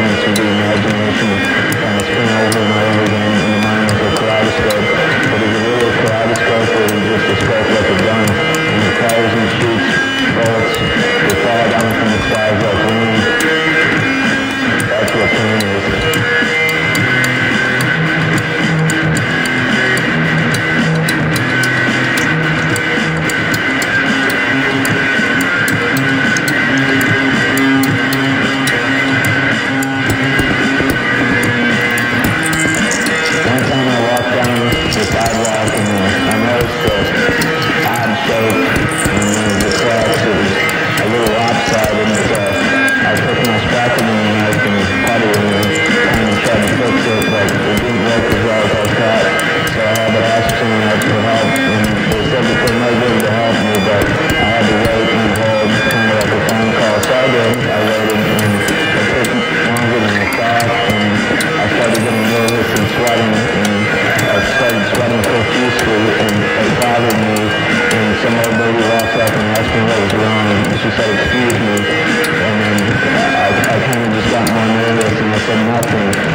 into the imagination, spin over and over again. Old walks up and asked me what was wrong, and she said, excuse me, and then I, I kind of just got more nervous, and I said nothing.